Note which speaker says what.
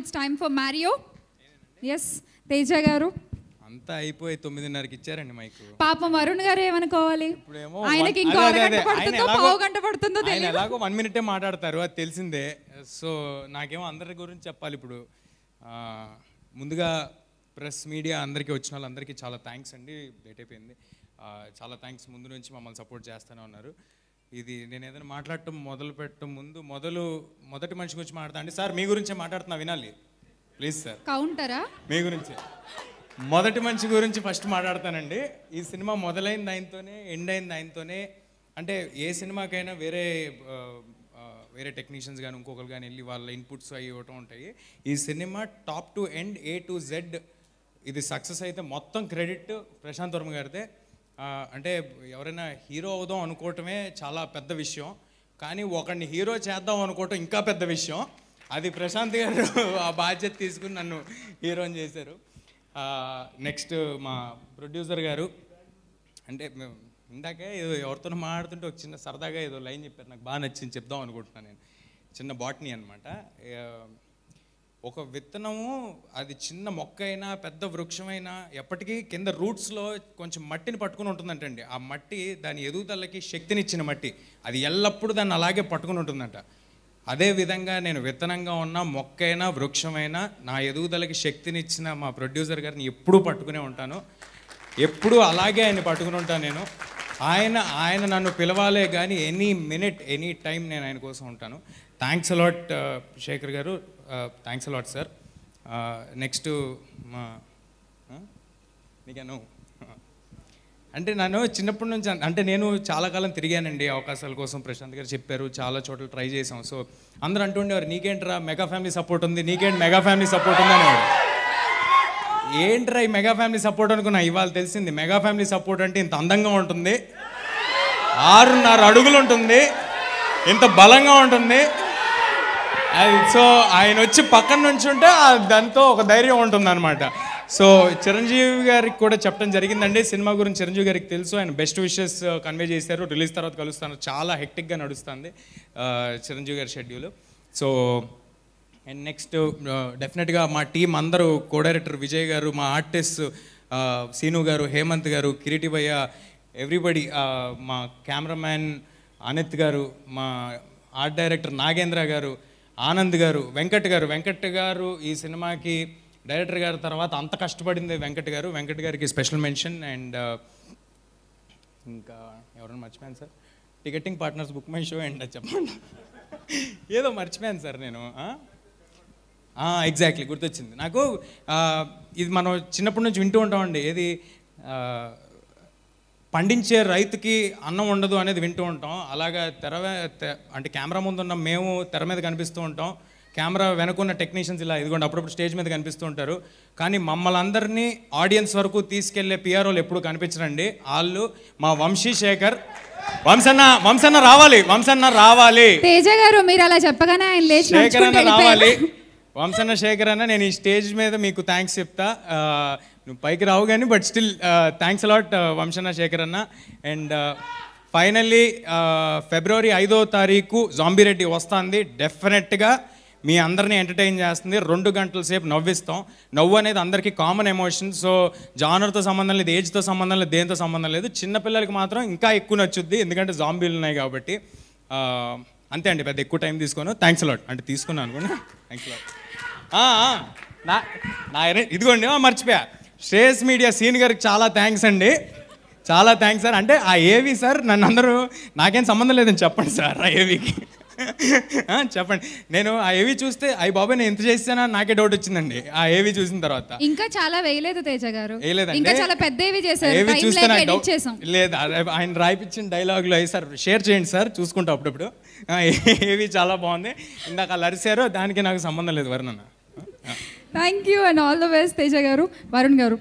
Speaker 1: It's time for Mario S Teja garu
Speaker 2: అంతా అయిపోయి తొమ్మిదిన్నరకి ఇచ్చారండి మైక్.
Speaker 1: పాపం వరుణ్ గారు ఏమనుకోవాలి? ఆయనకి ఇంకో అరగంట పడుతుందో పావు గంట పడుతుందో తెలియదు
Speaker 2: ఎలాగో వన్ మినిటే మాట్లాడతారు అది తెలిసిందే. సో నాకేమో అందరి గురించి చెప్పాలి ఇప్పుడు. ముందుగా ప్రెస్ మీడియా అందరికీ వచ్చిన వాళ్ళందరికీ చాలా థ్యాంక్స్ అండి. లేట్ అయిపోయింది. చాలా థ్యాంక్స్ ముందు నుంచి మమ్మల్ని సపోర్ట్ చేస్తూనే ఉన్నారు. ఇది నేను ఏదైనా మాట్లాడటం మొదలు పెట్టడం ముందు మొదలు మొదటి మనిషి గురించి మాట్లాడతా అండి సార్ మీ గురించే మాట్లాడుతున్నా వినాలి. Please sir
Speaker 1: కౌంటరా?
Speaker 2: మీ గురించి. మొదటి మనిషి గురించి ఫస్ట్ మాట్లాడతానండి. ఈ సినిమా మొదలైంది ఆయనతోనే ఎండ్ అయింది ఆయనతోనే అంటే ఏ సినిమాకైనా వేరే వేరే టెక్నీషియన్స్ కానీ ఇంకొకరు కానీ వెళ్ళి వాళ్ళ ఇన్పుట్స్ అవి ఇవ్వటం ఉంటాయి. ఈ cinema top to end A to Z ఇది సక్సెస్ అయితే మొత్తం క్రెడిట్ ప్రశాంత్ వర్మ గారిదే. అంటే ఎవరైనా హీరో అవుదాం అనుకోవటమే చాలా పెద్ద విషయం. కానీ ఒకరిని హీరో చేద్దాం అనుకోవటం ఇంకా పెద్ద విషయం. అది ప్రశాంత్ గారు ఆ బాధ్యత తీసుకుని నన్ను హీరోని చేశారు. నెక్స్ట్ మా ప్రొడ్యూసర్ గారు అంటే మేము ఇందాకే ఏదో ఎవరితో మాట్లాడుతుంటే ఒక చిన్న సరదాగా ఏదో లైన్ చెప్పారు. నాకు బాగా నచ్చింది చెప్దాం అనుకుంటున్నాను నేను. చిన్న బాటనీ అనమాట ఒక విత్తనము అది చిన్న మొక్క అయినా పెద్ద వృక్షమైనా ఎప్పటికీ కింద రూట్స్లో కొంచెం మట్టిని పట్టుకుని ఉంటుందంటండి. ఆ మట్టి దాని ఎదుగుదలకి శక్తినిచ్చిన మట్టి. అది ఎల్లప్పుడూ దాన్ని అలాగే పట్టుకుని ఉంటుందంట. అదే విధంగా నేను విత్తనంగా ఉన్న మొక్కైనా వృక్షమైనా నా ఎదుగుదలకి శక్తినిచ్చిన మా ప్రొడ్యూసర్ గారిని ఎప్పుడూ పట్టుకునే ఉంటాను. ఎప్పుడూ అలాగే ఆయన పట్టుకుని ఉంటాను నేను. ఆయన ఆయన నన్ను పిలవాలే కానీ ఎనీ మినిట్ ఎనీ టైం నేను ఆయన కోసం ఉంటాను. థ్యాంక్స్ అలాట్ శేఖర్ గారు. థ్యాంక్స్ అలాట్ సార్ నెక్స్ట్ మా నీకేను? అంటే నన్ను చిన్నప్పటి నుంచి అంటే నేను చాలా కాలం తిరిగానండి అవకాశాల కోసం. ప్రశాంత్ గారు చెప్పారు చాలా చోట్ల ట్రై చేసాం సో అందరూ అంటుండేవారు నీకేంట్రా మెగా ఫ్యామిలీ సపోర్ట్ ఉంది నీకేంటి మెగా ఫ్యామిలీ సపోర్ట్ ఉంది? అనేవారు. ఏంట్రా ఈ మెగా ఫ్యామిలీ సపోర్ట్ అనుకున్నా? ఇవాళ తెలిసింది మెగా ఫ్యామిలీ సపోర్ట్ అంటే ఇంత అందంగా ఉంటుంది ఆరున్నర అడుగులు ఉంటుంది ఇంత బలంగా ఉంటుంది అది సో ఆయన వచ్చి పక్కన నుంచి ఉంటే దాంతో ఒక ధైర్యం ఉంటుంది అనమాట సో చిరంజీవి గారికి కూడా చెప్పడం జరిగిందండి. సినిమా గురించి చిరంజీవి గారికి తెలుసు. ఆయన బెస్ట్ విషెస్ కన్వే చేశారు. రిలీజ్ తర్వాత కలుస్తాను. చాలా హెక్టిక్గా నడుస్తుంది uh, చిరంజీవి గారి షెడ్యూల్ సో అండ్ నెక్స్ట్ డెఫినెట్గా మా టీం అందరూ కో డైరెక్టర్ విజయ్ గారు మా ఆర్టిస్ట్ uh, సీను గారు హేమంత్ గారు కిరీటి భయ్య ఎవ్రీబడి uh, మా కెమెరామ్యాన్ అనిత్ గారు మా ఆర్ట్ డైరెక్టర్ నాగేంద్ర గారు ఆనంద్ గారు వెంకట్ గారు. వెంకట్ గారు ఈ సినిమాకి డైరెక్టర్ గారి తర్వాత అంత కష్టపడింది వెంకట్ గారు. వెంకట్ గారికి స్పెషల్ మెన్షన్ అండ్ uh, ఇంకా ఎవరైనా మర్చిపోయాను sir? Ticketing partners BookMyShow and చెప్పండి. ఏదో మర్చిపోయాను సార్ నేను ఎగ్జాక్ట్లీ గుర్తొచ్చింది. నాకు ఇది మనం చిన్నప్పటి నుంచి వింటూ ఉంటామండి. ఏది పండించే రైతుకి అన్నం ఉండదు అనేది వింటూ ఉంటాం. అలాగా తెర అంటే కెమెరా ముందు ఉన్న మేము తెర మీద కనిపిస్తూ ఉంటాం. కెమెరా వెనుకున్న టెక్నీషియన్స్ ఇలా ఇదిగోండి అప్పుడప్పుడు స్టేజ్ మీద కనిపిస్తూ ఉంటారు. కానీ మమ్మల్ని అందరినీ ఆడియన్స్ వరకు తీసుకెళ్ళే పిఆర్ఓలు ఎప్పుడు కనిపించరండి. వాళ్ళు మా వంశీ శేఖర్. వంశన్న వంశన్న రావాలి వంశన్న రావాలి.
Speaker 1: తేజ గారు మీరు అలా చెప్పగానే ఆయన లేచి
Speaker 2: శేఖర్ అన్న రావాలి. వంశన్న శేఖర్ అన్న నేను ఈ స్టేజ్ మీద మీకు థ్యాంక్స్ చెప్తా. నువ్వు పైకి రావు కానీ but still thanks a lot వంశన్న Shekar అన్న. అండ్ ఫైనల్లీ ఫిబ్రవరి ఐదో తారీఖు జాంబిరెడ్డి వస్తుంది. డెఫినెట్గా మీ అందరినీ ఎంటర్టైన్ చేస్తుంది. రెండు గంటల సేపు నవ్విస్తాం. నవ్వు అనేది అందరికీ కామన్ ఎమోషన్ సో జానర్తో సంబంధం లేదు ఏజ్తో సంబంధం లేదు దేంతో సంబంధం లేదు. చిన్నపిల్లలకి మాత్రం ఇంకా ఎక్కువ నచ్చుద్ది. ఎందుకంటే జాంబీలు ఉన్నాయి కాబట్టి. Uh, అంతే అండి పెద్ద ఎక్కువ టైం తీసుకోను. థ్యాంక్స్ లాట్ అంటే తీసుకున్నాను అనుకోండి థ్యాంక్స్ లాట్ నా నా ఇదిగోండి మర్చిపోయా. శ్రేయస్ మీడియా సీన్ గారికి చాలా థ్యాంక్స్ అండి. చాలా థ్యాంక్స్ సార్. అంటే ఆ ఏవి సార్ నన్ను అందరూ నాకేం సంబంధం లేదని చెప్పండి సార్ ఆ ఏవికి చెప్పండి. నేను ఆ ఏవి చూస్తే అయ్యి బాబాయ్ నేను ఎంత చేసానా నాకే డౌట్ వచ్చిందండి. ఆ ఏవి చూసిన తర్వాత.
Speaker 1: ఇంకా చాలా వేయలేదు తేజ గారు. ఇంకా చాలా పెద్దవి చేశారు.
Speaker 2: ఏవి చూస్తే నాకు డౌట్ లేదు. ఆయన రాయిపించిన డైలాగులు అయ్యి సార్ షేర్ చేయండి సార్ చూసుకుంటా అప్పుడప్పుడు. ఏవి చాలా బాగుంది. ఇందాక అరిశారు దానికి నాకు సంబంధం లేదు వరుణన్న
Speaker 1: thank you and all the best Teja గారు వరుణ్ గారు